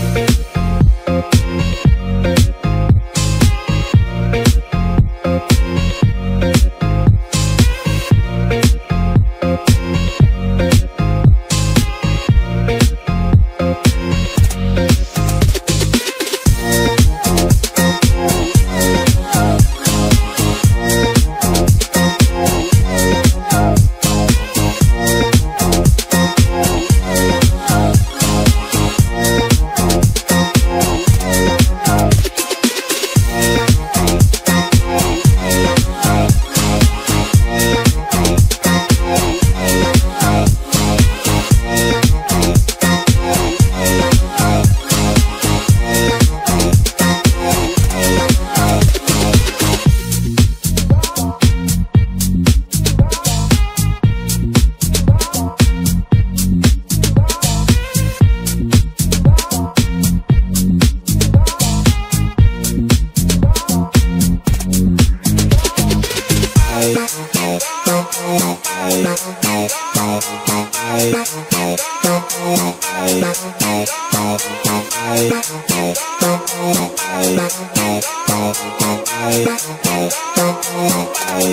Thank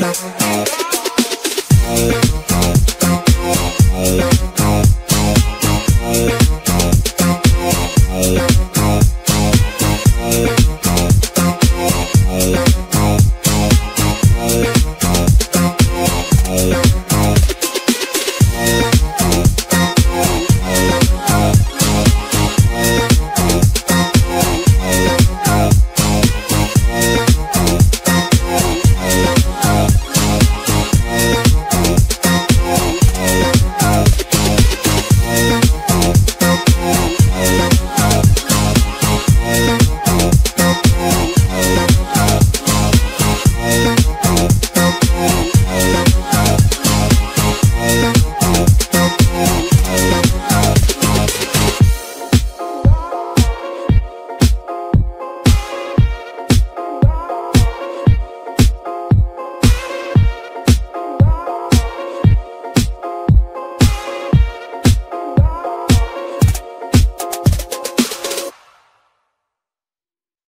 Bye.